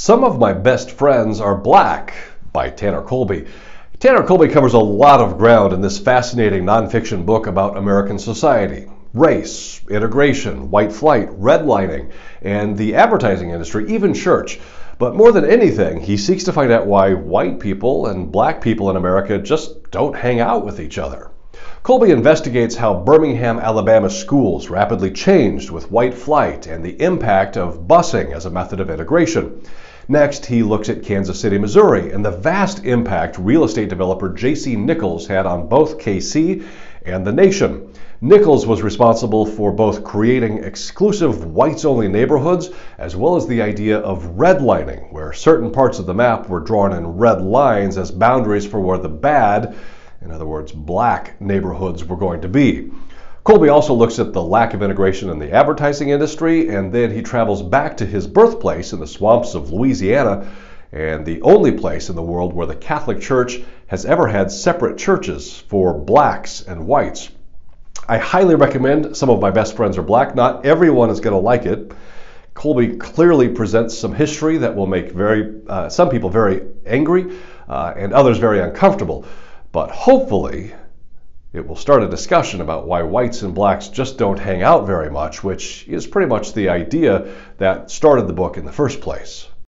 Some of My Best Friends Are Black by Tanner Colby. Tanner Colby covers a lot of ground in this fascinating nonfiction book about American society race, integration, white flight, redlining, and the advertising industry, even church. But more than anything, he seeks to find out why white people and black people in America just don't hang out with each other. Colby investigates how Birmingham, Alabama schools rapidly changed with white flight and the impact of busing as a method of integration. Next, he looks at Kansas City, Missouri, and the vast impact real estate developer J.C. Nichols had on both KC and the nation. Nichols was responsible for both creating exclusive whites only neighborhoods as well as the idea of redlining, where certain parts of the map were drawn in red lines as boundaries for where the bad in other words, black neighborhoods were going to be. Colby also looks at the lack of integration in the advertising industry, and then he travels back to his birthplace in the swamps of Louisiana, and the only place in the world where the Catholic Church has ever had separate churches for blacks and whites. I highly recommend Some of My Best Friends Are Black. Not everyone is going to like it. Colby clearly presents some history that will make very uh, some people very angry uh, and others very uncomfortable. But hopefully, it will start a discussion about why whites and blacks just don't hang out very much, which is pretty much the idea that started the book in the first place.